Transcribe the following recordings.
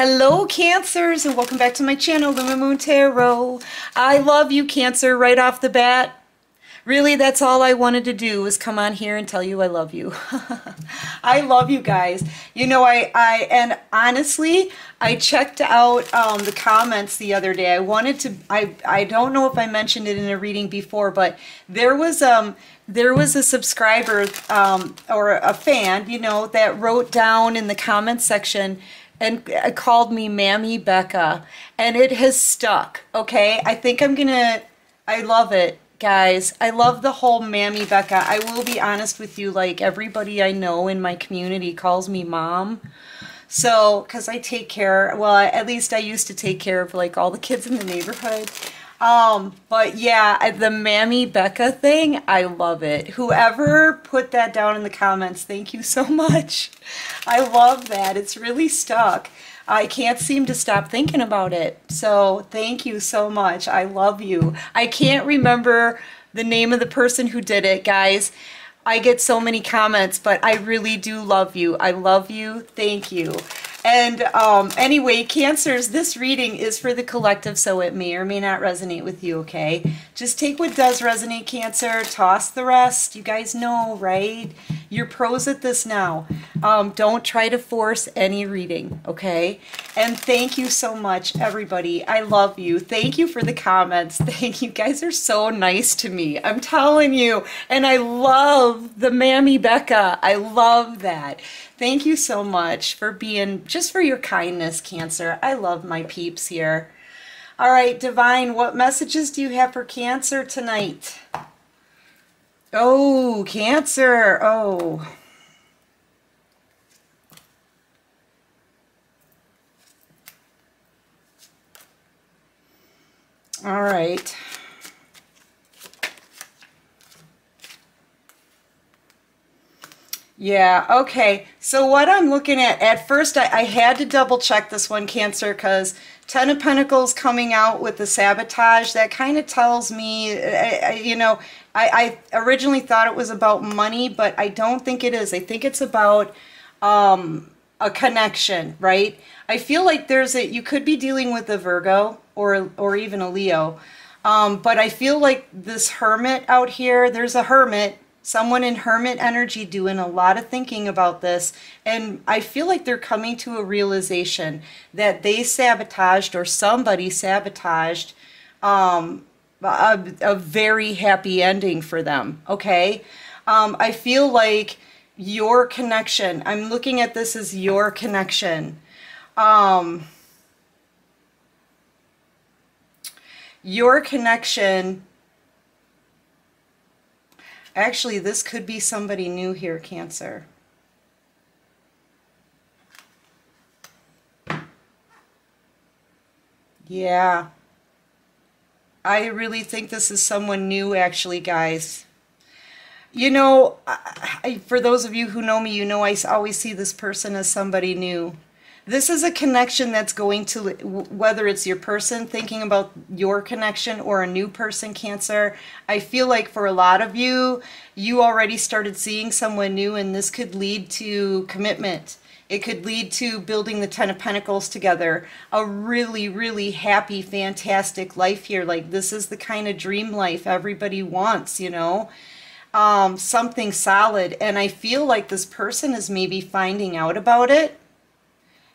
Hello Cancers and welcome back to my channel, Lumen Moon Tarot. I love you Cancer right off the bat. Really, that's all I wanted to do was come on here and tell you I love you. I love you guys. You know, I, I and honestly, I checked out um, the comments the other day. I wanted to, I, I don't know if I mentioned it in a reading before, but there was, um, there was a subscriber um, or a fan, you know, that wrote down in the comments section and uh, called me Mammy Becca, and it has stuck. Okay, I think I'm gonna. I love it, guys. I love the whole Mammy Becca. I will be honest with you. Like everybody I know in my community calls me mom. So, because I take care, well, at least I used to take care of like all the kids in the neighborhood. Um, but yeah, the Mammy Becca thing, I love it. Whoever put that down in the comments, thank you so much. I love that. It's really stuck. I can't seem to stop thinking about it. So thank you so much. I love you. I can't remember the name of the person who did it, guys. I get so many comments, but I really do love you. I love you. Thank you. And um, anyway, Cancers, this reading is for the collective, so it may or may not resonate with you, okay? Just take what does resonate, Cancer, toss the rest. You guys know, right? You're pros at this now. Um, don't try to force any reading, okay? And thank you so much, everybody. I love you. Thank you for the comments. Thank you. guys are so nice to me. I'm telling you. And I love the Mammy Becca. I love that. Thank you so much for being, just for your kindness, Cancer. I love my peeps here. All right, Divine, what messages do you have for Cancer tonight? Oh, Cancer. Oh. All right. Yeah, okay. So what I'm looking at, at first I, I had to double check this one, Cancer, because Ten of Pentacles coming out with the sabotage, that kind of tells me, I, I, you know, I, I originally thought it was about money, but I don't think it is. I think it's about um, a connection, right? I feel like there's a, you could be dealing with a Virgo or, or even a Leo, um, but I feel like this hermit out here, there's a hermit someone in hermit energy doing a lot of thinking about this and i feel like they're coming to a realization that they sabotaged or somebody sabotaged um, a, a, very happy ending for them okay um, i feel like your connection i'm looking at this as your connection um, your connection Actually, this could be somebody new here, Cancer. Yeah. I really think this is someone new, actually, guys. You know, I, for those of you who know me, you know I always see this person as somebody new. This is a connection that's going to, whether it's your person thinking about your connection or a new person, Cancer, I feel like for a lot of you, you already started seeing someone new and this could lead to commitment. It could lead to building the Ten of Pentacles together. A really, really happy, fantastic life here. Like this is the kind of dream life everybody wants, you know? Um, something solid. And I feel like this person is maybe finding out about it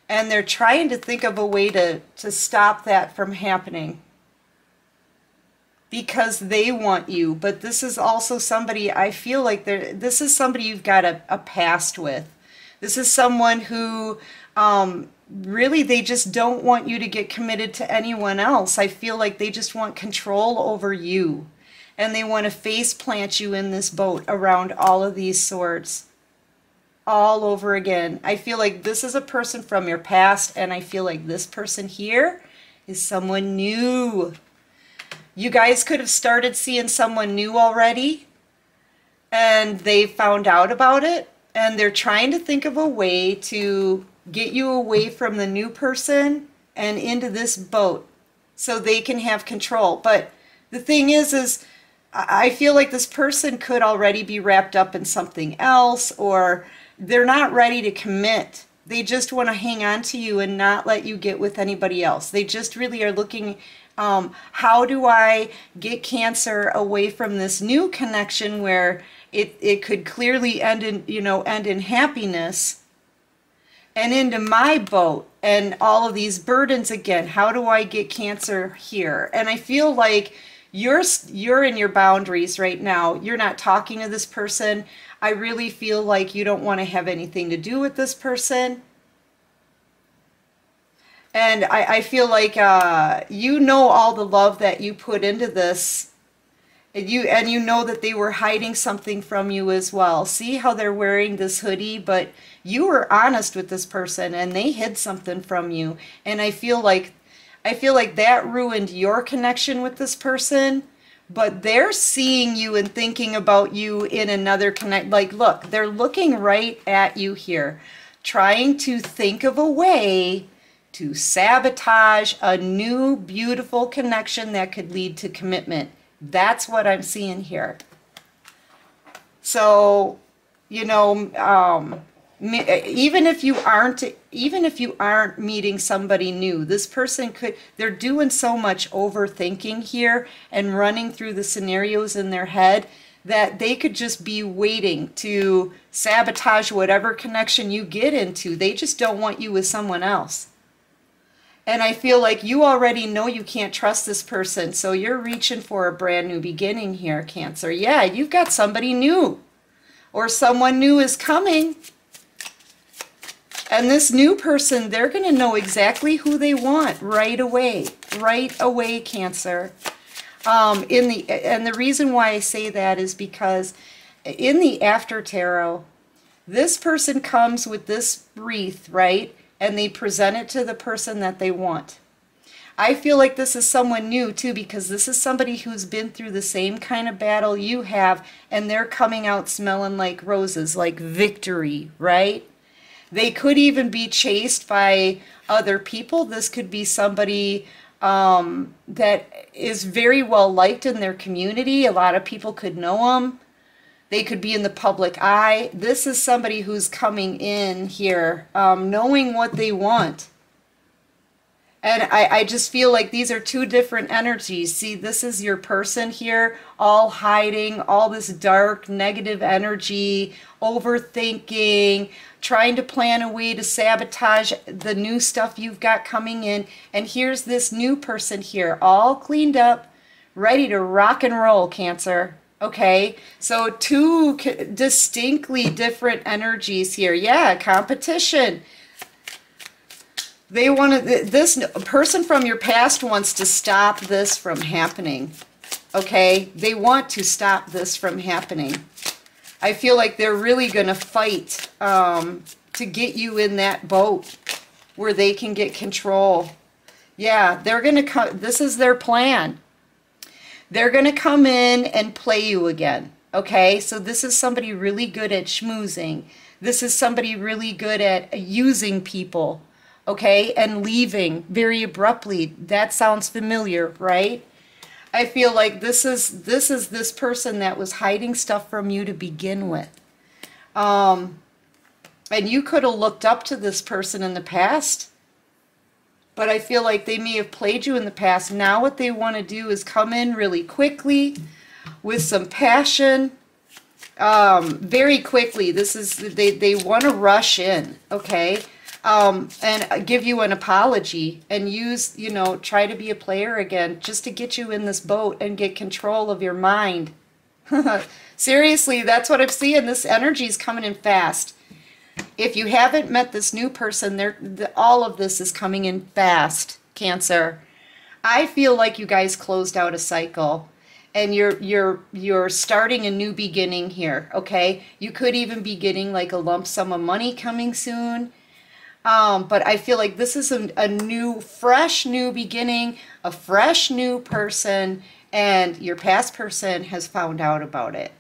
and they're trying to think of a way to, to stop that from happening because they want you. But this is also somebody, I feel like this is somebody you've got a, a past with. This is someone who um, really they just don't want you to get committed to anyone else. I feel like they just want control over you. And they want to face plant you in this boat around all of these swords all over again. I feel like this is a person from your past, and I feel like this person here is someone new. You guys could have started seeing someone new already, and they found out about it, and they're trying to think of a way to get you away from the new person and into this boat so they can have control. But the thing is, is I feel like this person could already be wrapped up in something else or they're not ready to commit They just want to hang on to you and not let you get with anybody else. They just really are looking, um, how do I get Cancer away from this new connection where it, it could clearly end in, you know, end in happiness and into my boat and all of these burdens again. How do I get Cancer here? And I feel like you're you're in your boundaries right now. You're not talking to this person. I really feel like you don't want to have anything to do with this person. And I, I feel like uh, you know all the love that you put into this. And you and you know that they were hiding something from you as well. See how they're wearing this hoodie, but you were honest with this person and they hid something from you. And I feel like I feel like that ruined your connection with this person, but they're seeing you and thinking about you in another connect. Like, look, they're looking right at you here, trying to think of a way to sabotage a new, beautiful connection that could lead to commitment. That's what I'm seeing here. So, you know, um, even if you aren't even if you aren't meeting somebody new this person could they're doing so much overthinking here and running through the scenarios in their head that they could just be waiting to sabotage whatever connection you get into they just don't want you with someone else and I feel like you already know you can't trust this person, so you're reaching for a brand new beginning here, Cancer. Yeah, you've got somebody new, or someone new is coming. And this new person, they're going to know exactly who they want right away. Right away, Cancer. Um, in the And the reason why I say that is because in the After Tarot, this person comes with this wreath, right? And they present it to the person that they want. I feel like this is someone new too because this is somebody who's been through the same kind of battle you have and they're coming out smelling like roses, like victory, right? They could even be chased by other people. This could be somebody um, that is very well liked in their community. A lot of people could know them. They could be in the public eye. This is somebody who's coming in here um, knowing what they want. And I, I just feel like these are two different energies. See, this is your person here, all hiding, all this dark, negative energy, overthinking, trying to plan a way to sabotage the new stuff you've got coming in. And here's this new person here, all cleaned up, ready to rock and roll, Cancer. Okay, so two distinctly different energies here. Yeah, competition they want to, this person from your past wants to stop this from happening. Okay? They want to stop this from happening. I feel like they're really going to fight um, to get you in that boat where they can get control. Yeah, they're going to come, this is their plan. They're going to come in and play you again. Okay, so this is somebody really good at schmoozing. This is somebody really good at using people okay, and leaving very abruptly. That sounds familiar, right? I feel like this is this is this person that was hiding stuff from you to begin with. Um, and you could have looked up to this person in the past, but I feel like they may have played you in the past. Now what they want to do is come in really quickly with some passion, um, very quickly. This is, they, they want to rush in, okay? um, and give you an apology and use, you know, try to be a player again just to get you in this boat and get control of your mind. Seriously, that's what I'm seeing. This energy is coming in fast. If you haven't met this new person, there, the, all of this is coming in fast, Cancer. I feel like you guys closed out a cycle and you're you're you're starting a new beginning here okay you could even be getting like a lump sum of money coming soon um, but I feel like this is a, a new, fresh new beginning, a fresh new person, and your past person has found out about it.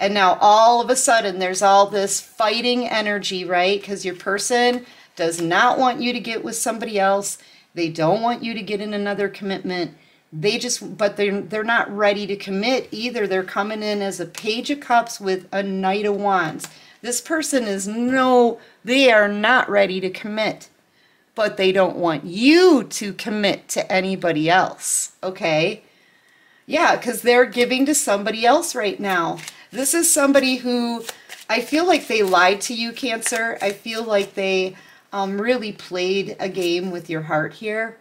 And now all of a sudden there's all this fighting energy, right? Because your person does not want you to get with somebody else. They don't want you to get in another commitment. They just, but they're, they're not ready to commit either. They're coming in as a page of cups with a knight of wands. This person is no, they are not ready to commit, but they don't want you to commit to anybody else, okay? Yeah, because they're giving to somebody else right now. This is somebody who I feel like they lied to you, Cancer. I feel like they um, really played a game with your heart here.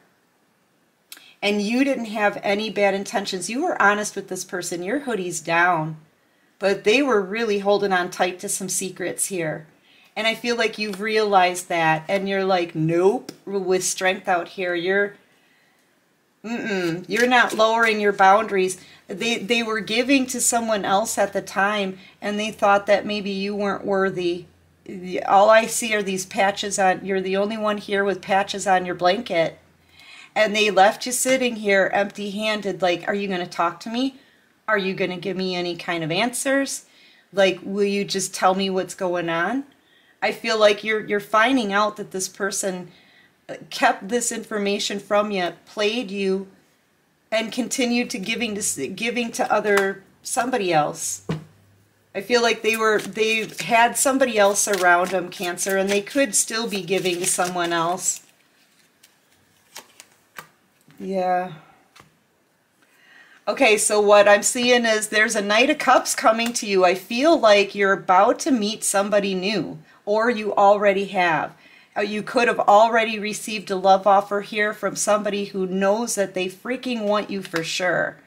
And you didn't have any bad intentions. You were honest with this person. Your hoodie's down but they were really holding on tight to some secrets here. And I feel like you've realized that and you're like, nope, with strength out here, you're mm-mm, you're not lowering your boundaries. They they were giving to someone else at the time and they thought that maybe you weren't worthy. All I see are these patches on you're the only one here with patches on your blanket. And they left you sitting here empty-handed like, are you going to talk to me? Are you going to give me any kind of answers? Like, will you just tell me what's going on? I feel like you're you're finding out that this person kept this information from you, played you, and continued to giving to giving to other somebody else. I feel like they were they had somebody else around them, Cancer, and they could still be giving to someone else. Yeah. Okay, so what I'm seeing is there's a Knight of Cups coming to you. I feel like you're about to meet somebody new, or you already have. Uh, you could have already received a love offer here from somebody who knows that they freaking want you for sure.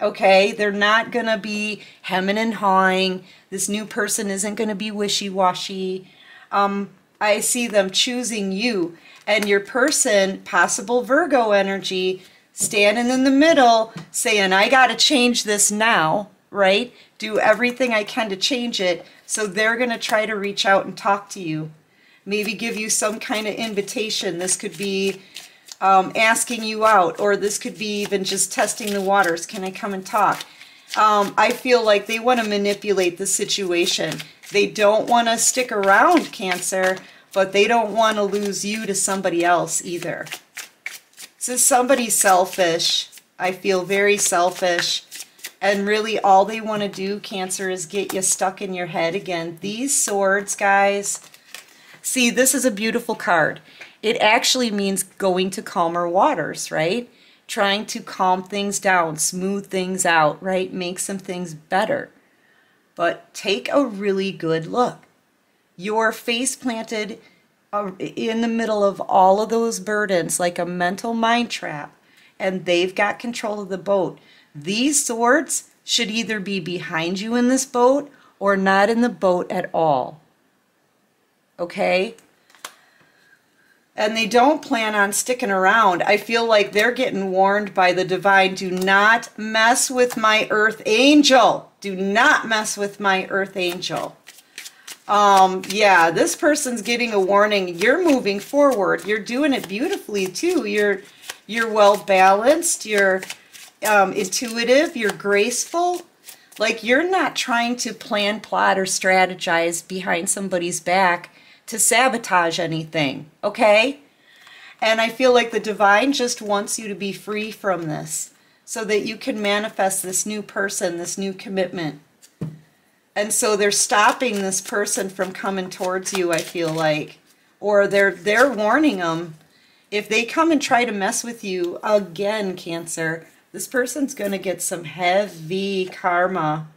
Okay, they're not going to be hemming and hawing. This new person isn't going to be wishy-washy. Um, I see them choosing you. And your person, possible Virgo energy, standing in the middle saying, I got to change this now, right? Do everything I can to change it. So they're going to try to reach out and talk to you. Maybe give you some kind of invitation. This could be um, asking you out, or this could be even just testing the waters. Can I come and talk? Um, I feel like they want to manipulate the situation. They don't want to stick around, Cancer, but they don't want to lose you to somebody else either. So somebody selfish. I feel very selfish. And really all they want to do, Cancer, is get you stuck in your head again. These swords, guys. See, this is a beautiful card. It actually means going to calmer waters, right? Trying to calm things down, smooth things out, right? Make some things better. But take a really good look. You're face planted uh, in the middle of all of those burdens like a mental mind trap and they've got control of the boat. These swords should either be behind you in this boat or not in the boat at all. Okay? And they don't plan on sticking around. I feel like they're getting warned by the divine do not mess with my earth angel. Do not mess with my earth angel um, yeah, this person's getting a warning. You're moving forward. You're doing it beautifully too. You're you're well balanced. You're um, intuitive. You're graceful. Like you're not trying to plan, plot, or strategize behind somebody's back to sabotage anything. Okay? And I feel like the divine just wants you to be free from this so that you can manifest this new person, this new commitment. And so they're stopping this person from coming towards you, I feel like. Or they're they're warning them. If they come and try to mess with you again, Cancer, this person's going to get some heavy karma.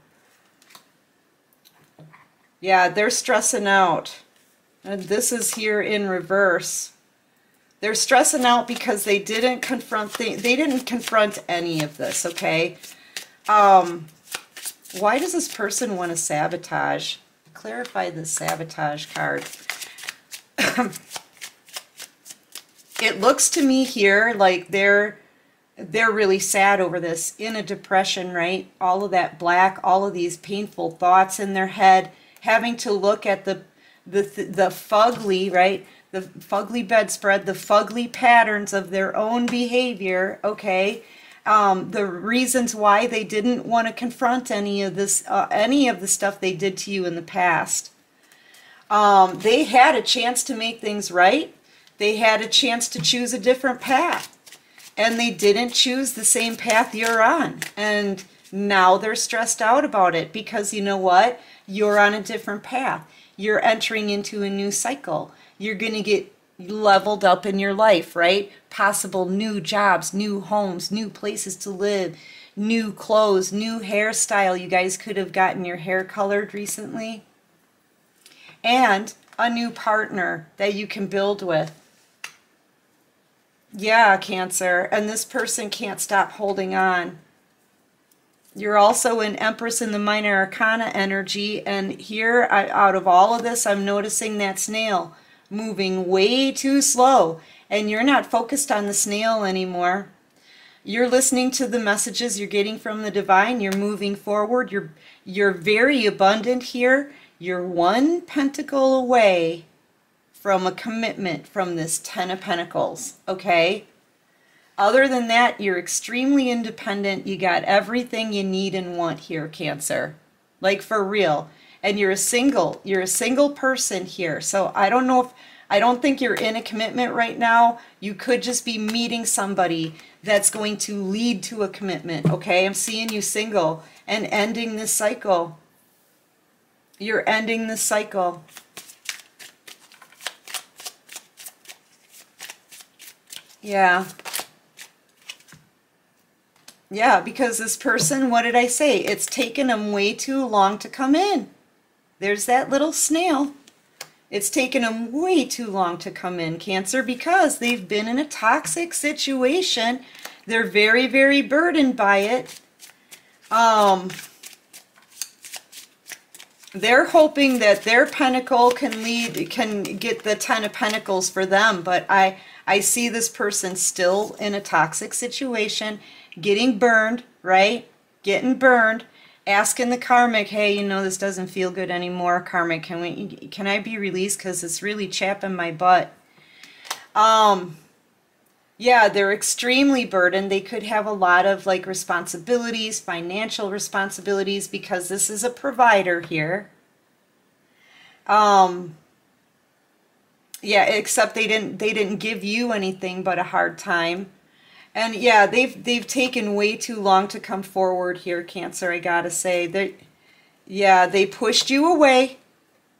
Yeah, they're stressing out. And this is here in reverse. They're stressing out because they didn't confront the, they didn't confront any of this, okay? Um, why does this person want to sabotage? Clarify the sabotage card. it looks to me here like they're they're really sad over this in a depression right all of that black all of these painful thoughts in their head having to look at the the the fugly right the fugly bedspread the fugly patterns of their own behavior okay um, the reasons why they didn't want to confront any of this, uh, any of the stuff they did to you in the past. Um, they had a chance to make things right. They had a chance to choose a different path. And they didn't choose the same path you're on. And Now they're stressed out about it because you know what? You're on a different path. You're entering into a new cycle. You're going to get leveled up in your life, right? Possible new jobs, new homes, new places to live, new clothes, new hairstyle. You guys could have gotten your hair colored recently. And a new partner that you can build with. Yeah, Cancer. And this person can't stop holding on. You're also an Empress in the Minor Arcana energy. And here, I, out of all of this, I'm noticing that snail moving way too slow. And you're not focused on the snail anymore. You're listening to the messages you're getting from the divine. You're moving forward. You're, you're very abundant here. You're one pentacle away from a commitment from this Ten of Pentacles, okay? Other than that, you're extremely independent. You got everything you need and want here, Cancer. Like for real. And you're a single, you're a single person here. So I don't know if, I don't think you're in a commitment right now. You could just be meeting somebody that's going to lead to a commitment, okay? I'm seeing you single and ending this cycle. You're ending this cycle. Yeah. Yeah, because this person, what did I say? It's taken them way too long to come in. There's that little snail. It's taken them way too long to come in, Cancer, because they've been in a toxic situation. They're very, very burdened by it. Um, they're hoping that their pentacle can lead, can get the Ten of Pentacles for them, but I, I see this person still in a toxic situation, getting burned, right? Getting burned, asking the karmic, hey, you know, this doesn't feel good anymore, karmic. Can we, can I be released? Because it's really chapping my butt. Um, yeah, they're extremely burdened. They could have a lot of like responsibilities, financial responsibilities, because this is a provider here. Um, yeah, except they didn't they didn't give you anything but a hard time. And yeah, they've they've taken way too long to come forward here, Cancer, I gotta say. They yeah, they pushed you away.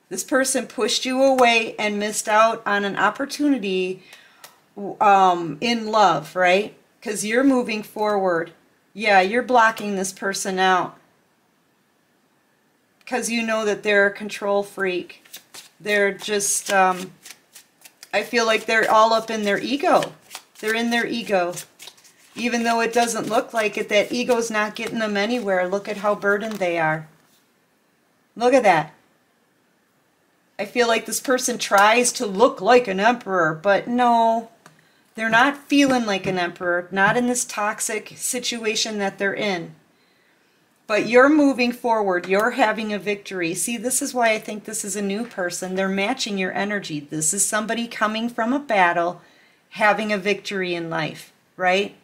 This person pushed you away and missed out on an opportunity um, in love, right? Because you're moving forward. Yeah, you're blocking this person out. Because you know that they're a control freak. They're just, um, I feel like they're all up in their ego. They're in their ego. Even though it doesn't look like it, that ego's not getting them anywhere. Look at how burdened they are. Look at that. I feel like this person tries to look like an emperor, but no, they're not feeling like an emperor, not in this toxic situation that they're in. But you're moving forward. You're having a victory. See, this is why I think this is a new person. They're matching your energy. This is somebody coming from a battle, having a victory in life, right?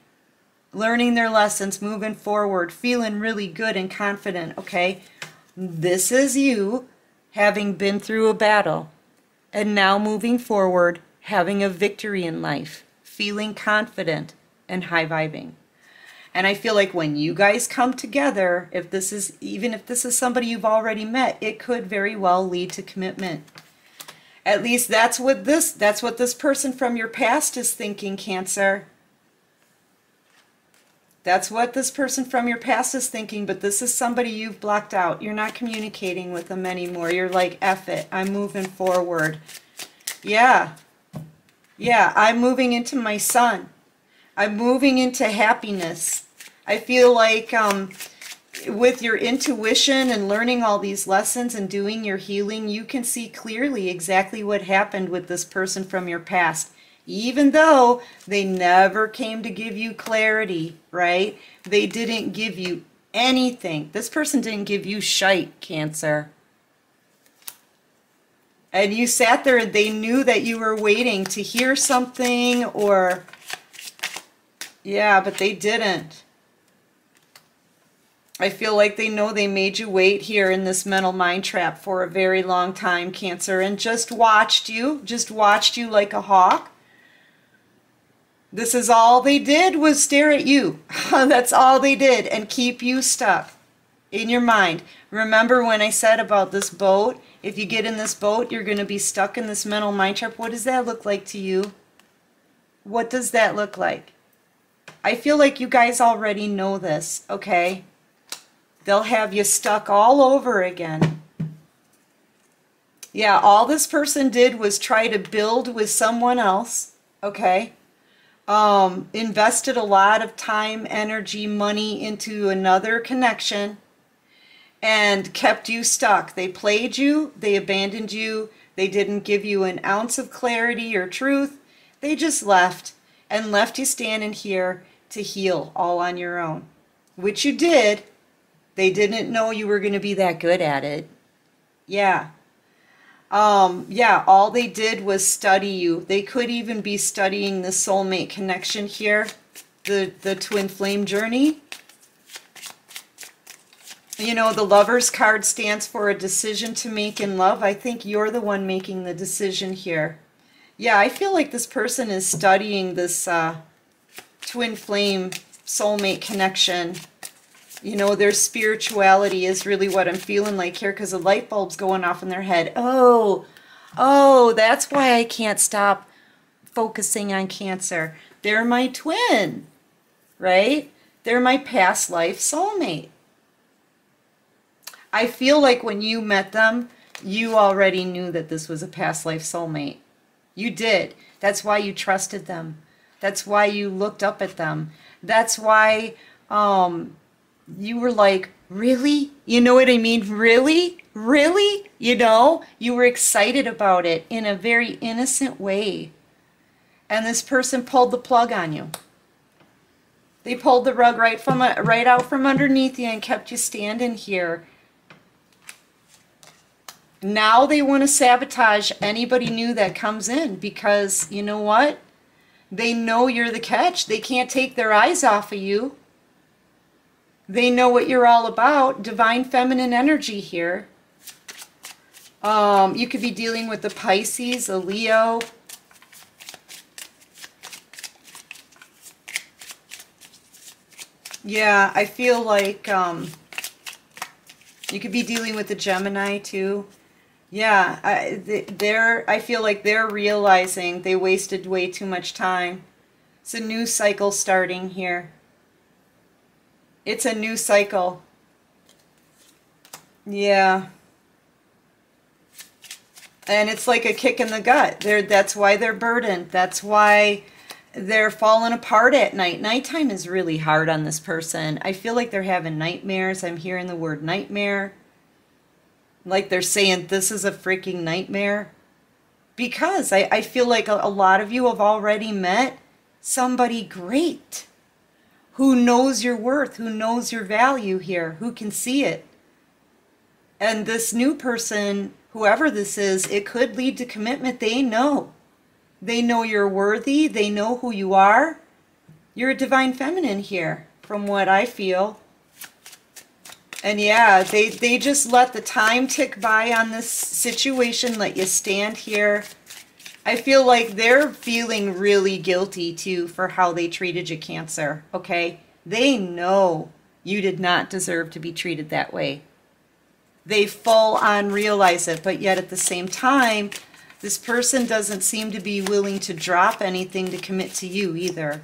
Learning their lessons, moving forward, feeling really good and confident, okay? This is you having been through a battle and now moving forward, having a victory in life, feeling confident and high vibing. And I feel like when you guys come together, if this is, even if this is somebody you've already met, it could very well lead to commitment. At least that's what this, that's what this person from your past is thinking, Cancer. That's what this person from your past is thinking, but this is somebody you've blocked out. You're not communicating with them anymore. You're like, F it, I'm moving forward. Yeah. Yeah, I'm moving into my sun. I'm moving into happiness. I feel like um, with your intuition and learning all these lessons and doing your healing, you can see clearly exactly what happened with this person from your past. Even though they never came to give you clarity, right? They didn't give you anything. This person didn't give you shite, Cancer. And you sat there and they knew that you were waiting to hear something or... Yeah, but they didn't. I feel like they know they made you wait here in this mental mind trap for a very long time, Cancer, and just watched you, just watched you like a hawk. This is all they did was stare at you. That's all they did and keep you stuck in your mind. Remember when I said about this boat? If you get in this boat, you're going to be stuck in this mental mind trap. What does that look like to you? What does that look like? I feel like you guys already know this, okay? They'll have you stuck all over again. Yeah, all this person did was try to build with someone else, okay? Um, invested a lot of time, energy, money into another connection and kept you stuck. They played you, they abandoned you, they didn't give you an ounce of clarity or truth. They just left and left you standing here to heal all on your own, which you did. They didn't know you were going to be that good at it. Yeah. Um, yeah, all they did was study you. They could even be studying the soulmate connection here, the, the twin flame journey. You know, the lover's card stands for a decision to make in love. I think you're the one making the decision here. Yeah, I feel like this person is studying this uh, twin flame soulmate connection. You know, their spirituality is really what I'm feeling like here because the light bulb's going off in their head. Oh, oh, that's why I can't stop focusing on Cancer. They're my twin, right? They're my past life soulmate. I feel like when you met them, you already knew that this was a past life soulmate. You did. That's why you trusted them. That's why you looked up at them. That's why um, you were like, really? You know what I mean? Really? Really? You know, you were excited about it in a very innocent way. And this person pulled the plug on you. They pulled the rug right from uh, right out from underneath you and kept you standing here now they want to sabotage anybody new that comes in because you know what? They know you're the catch. They can't take their eyes off of you. They know what you're all about. Divine feminine energy here. Um, you could be dealing with the Pisces, a Leo. Yeah, I feel like um, you could be dealing with the Gemini too. Yeah, I, they're, I feel like they're realizing they wasted way too much time. It's a new cycle starting here. It's a new cycle. Yeah. And it's like a kick in the gut. They're, that's why they're burdened. That's why they're falling apart at night. Nighttime is really hard on this person. I feel like they're having nightmares. I'm hearing the word nightmare like they're saying this is a freaking nightmare because I, I feel like a, a lot of you have already met somebody great who knows your worth, who knows your value here, who can see it. And this new person, whoever this is, it could lead to commitment. They know. They know you're worthy. They know who you are. You're a divine feminine here, from what I feel. And yeah, they, they just let the time tick by on this situation, let you stand here. I feel like they're feeling really guilty too for how they treated you, Cancer, okay? They know you did not deserve to be treated that way. They full on realize it, but yet at the same time, this person doesn't seem to be willing to drop anything to commit to you either.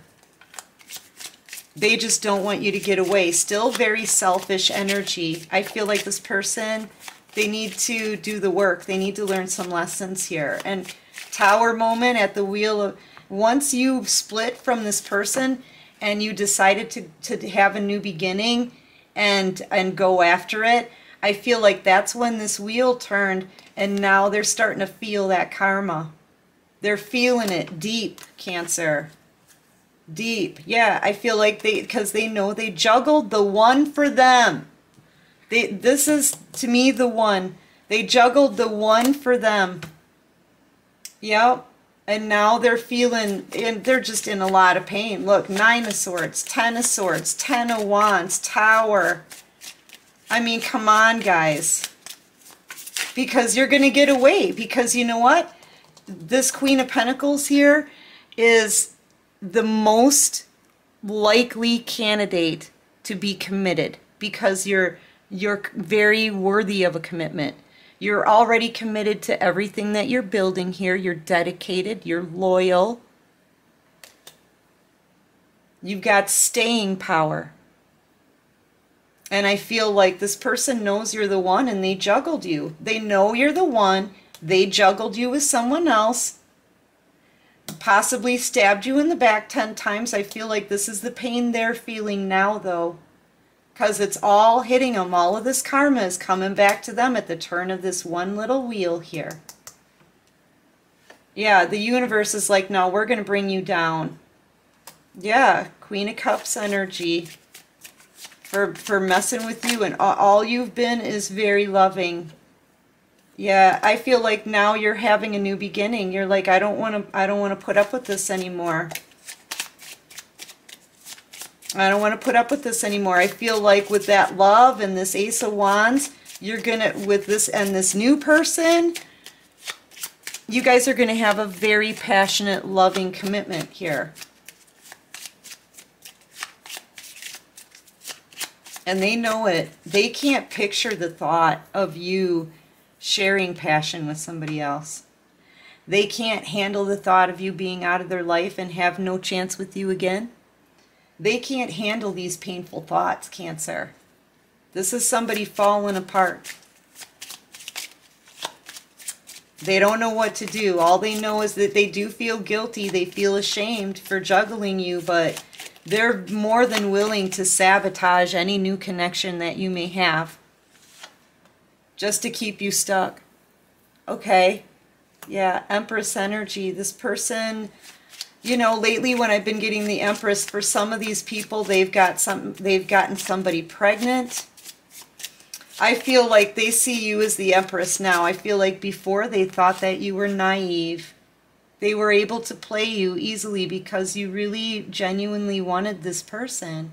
They just don't want you to get away. Still very selfish energy. I feel like this person, they need to do the work. They need to learn some lessons here. And tower moment at the wheel of, once you've split from this person and you decided to, to have a new beginning and, and go after it, I feel like that's when this wheel turned and now they're starting to feel that karma. They're feeling it deep, Cancer. Deep. Yeah, I feel like they, because they know they juggled the one for them. They, this is, to me, the one. They juggled the one for them. Yep. And now they're feeling, and they're just in a lot of pain. Look, Nine of Swords, Ten of Swords, Ten of Wands, Tower. I mean, come on, guys. Because you're going to get away. Because you know what? This Queen of Pentacles here is the most likely candidate to be committed because you're you're very worthy of a commitment. You're already committed to everything that you're building here. You're dedicated, you're loyal. You've got staying power. And I feel like this person knows you're the one and they juggled you. They know you're the one. They juggled you with someone else. Possibly stabbed you in the back 10 times. I feel like this is the pain they're feeling now, though. Because it's all hitting them. All of this karma is coming back to them at the turn of this one little wheel here. Yeah, the universe is like, no, we're going to bring you down. Yeah, Queen of Cups energy for for messing with you and all you've been is very loving yeah i feel like now you're having a new beginning you're like i don't want to i don't want to put up with this anymore i don't want to put up with this anymore i feel like with that love and this ace of wands you're gonna with this and this new person you guys are going to have a very passionate loving commitment here and they know it. They can't picture the thought of you sharing passion with somebody else. They can't handle the thought of you being out of their life and have no chance with you again. They can't handle these painful thoughts, Cancer. This is somebody falling apart. They don't know what to do. All they know is that they do feel guilty. They feel ashamed for juggling you, but they're more than willing to sabotage any new connection that you may have just to keep you stuck. Okay. Yeah, Empress energy. This person, you know, lately when I've been getting the Empress, for some of these people, they've got some they've gotten somebody pregnant. I feel like they see you as the Empress now. I feel like before they thought that you were naive they were able to play you easily because you really genuinely wanted this person.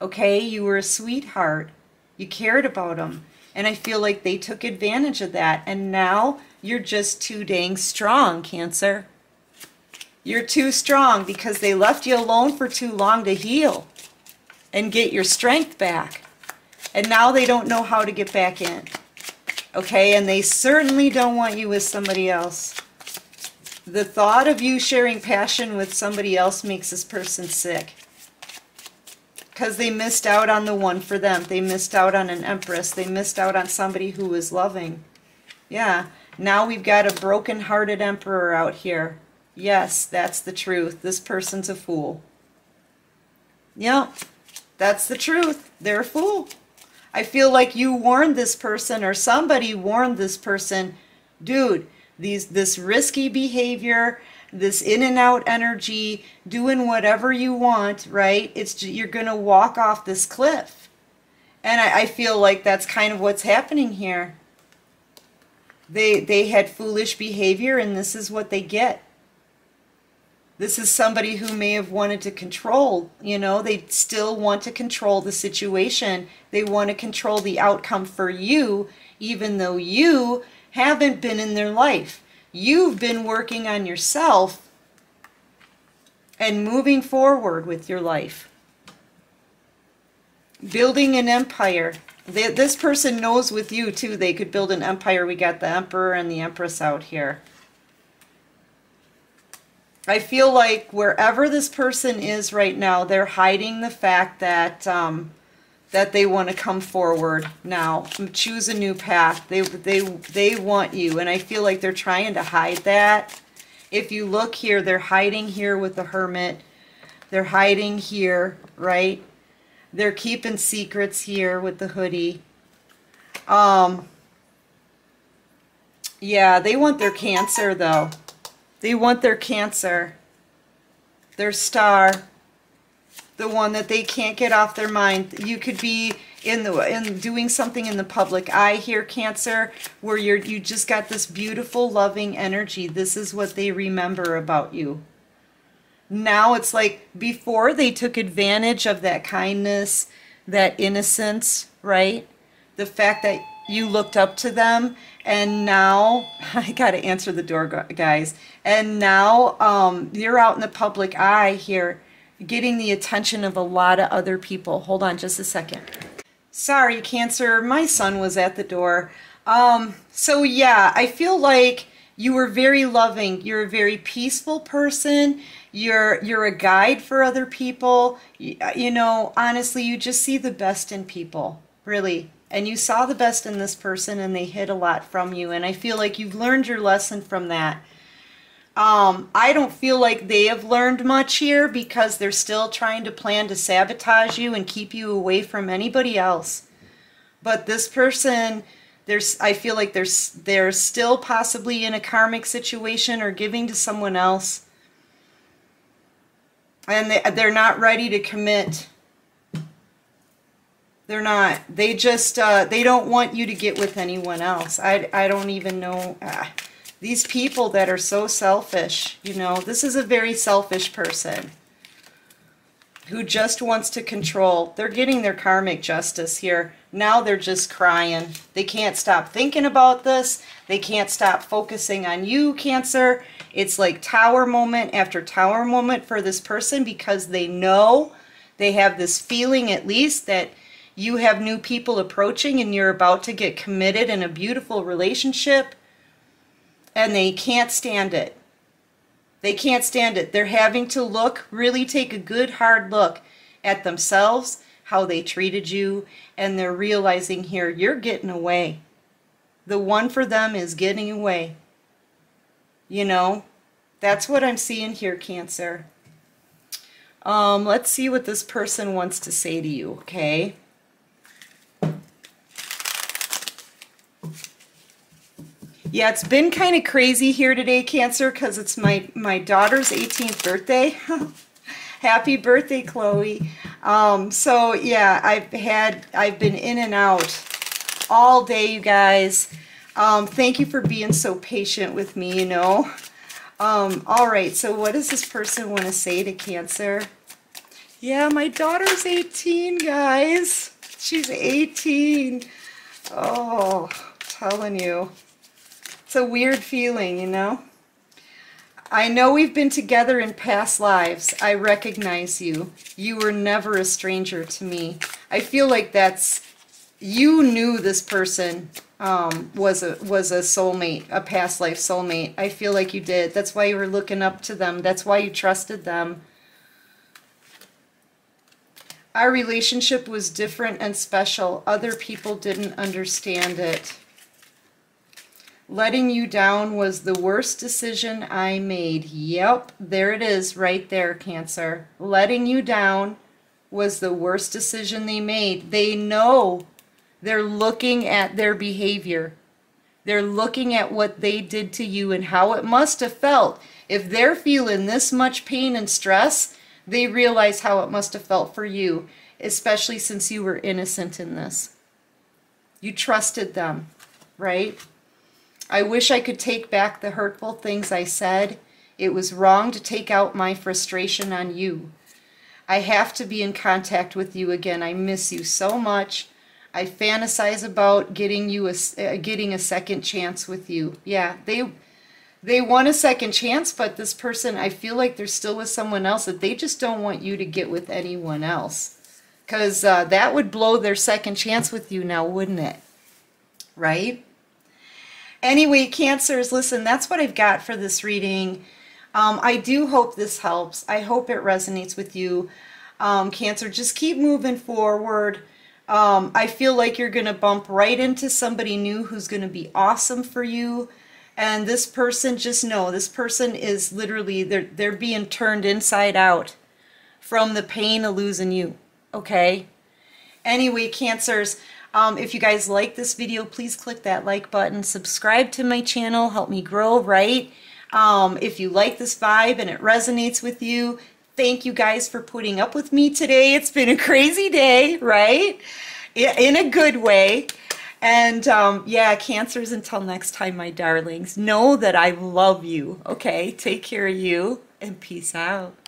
Okay, you were a sweetheart. You cared about them. And I feel like they took advantage of that. And now you're just too dang strong, Cancer. You're too strong because they left you alone for too long to heal and get your strength back. And now they don't know how to get back in. Okay, and they certainly don't want you with somebody else the thought of you sharing passion with somebody else makes this person sick. Because they missed out on the one for them. They missed out on an empress. They missed out on somebody who was loving. Yeah. Now we've got a broken-hearted emperor out here. Yes, that's the truth. This person's a fool. Yep. That's the truth. They're a fool. I feel like you warned this person or somebody warned this person, dude, these this risky behavior this in and out energy doing whatever you want right it's you're gonna walk off this cliff and I, I feel like that's kind of what's happening here they they had foolish behavior and this is what they get this is somebody who may have wanted to control you know they still want to control the situation they want to control the outcome for you even though you haven't been in their life. You've been working on yourself and moving forward with your life. Building an empire. They, this person knows with you too they could build an empire. We got the emperor and the empress out here. I feel like wherever this person is right now, they're hiding the fact that um, that they want to come forward now, choose a new path. They, they, they want you, and I feel like they're trying to hide that. If you look here, they're hiding here with the hermit. They're hiding here, right? They're keeping secrets here with the hoodie. Um, yeah, they want their cancer, though. They want their cancer. Their star the one that they can't get off their mind. You could be in the in doing something in the public eye here, Cancer, where you're you just got this beautiful, loving energy. This is what they remember about you. Now it's like before they took advantage of that kindness, that innocence, right? The fact that you looked up to them and now I got to answer the door guys. And now um, you're out in the public eye here getting the attention of a lot of other people. Hold on just a second. Sorry cancer my son was at the door. Um, so yeah I feel like you were very loving. You're a very peaceful person. You're you're a guide for other people. You, you know honestly you just see the best in people really and you saw the best in this person and they hid a lot from you. And i feel like you've learned your lesson from that. Um, i don't feel like they have learned much here because they're still trying to plan to sabotage you and keep you away from anybody else. But this person there's i feel like there's they're still possibly in a karmic situation or giving to someone else. And they, they're not ready to commit they're not. They just, uh, they don't want you to get with anyone else. I, I don't even know. Uh, these people that are so selfish, you know, this is a very selfish person who just wants to control. They're getting their karmic justice here. Now they're just crying. They can't stop thinking about this. They can't stop focusing on you, Cancer. It's like tower moment after tower moment for this person because they know they have this feeling at least that you have new people approaching and you're about to get committed in a beautiful relationship and they can't stand it. They can't stand it. They're having to look, really take a good hard look at themselves, how they treated you, and they're realizing here, you're getting away. The one for them is getting away. You know, that's what I'm seeing here, Cancer. Um, let's see what this person wants to say to you, okay? Yeah, it's been kind of crazy here today, Cancer, because it's my, my daughter's 18th birthday. Happy birthday, Chloe. Um, so, yeah, I've had, I've been in and out all day, you guys. Um, thank you for being so patient with me, you know. Um, all right, so what does this person want to say to Cancer? Yeah, my daughter's 18, guys. She's 18. Oh, telling you. It's a weird feeling, you know? I know we've been together in past lives. I recognize you. You were never a stranger to me. I feel like that's you knew this person um, was a was a soulmate, a past life soulmate. I feel like you did. That's why you were looking up to them. That's why you trusted them. Our relationship was different and special. Other people didn't understand it. Letting you down was the worst decision I made. Yep, there it is right there, Cancer. Letting you down was the worst decision they made. They know they're looking at their behavior. They're looking at what they did to you and how it must have felt. If they're feeling this much pain and stress, they realize how it must have felt for you, especially since you were innocent in this. You trusted them, right? I wish I could take back the hurtful things I said. It was wrong to take out my frustration on you. I have to be in contact with you again. I miss you so much. I fantasize about getting you a, uh, getting a second chance with you. Yeah, they they want a second chance, but this person, I feel like they're still with someone else that they just don't want you to get with anyone else. Because uh, that would blow their second chance with you now, wouldn't it? Right? Anyway, Cancers, listen, that's what I've got for this reading. Um, I do hope this helps. I hope it resonates with you. Um, Cancer, just keep moving forward. Um, I feel like you're going to bump right into somebody new who's going to be awesome for you. And this person, just know, this person is literally, they're, they're being turned inside out from the pain of losing you. Okay? Anyway, Cancers, um, if you guys like this video, please click that like button. Subscribe to my channel. Help me grow, right? Um, if you like this vibe and it resonates with you, thank you guys for putting up with me today. It's been a crazy day, right? In a good way. And um, yeah, cancers until next time, my darlings. Know that I love you, okay? Take care of you and peace out.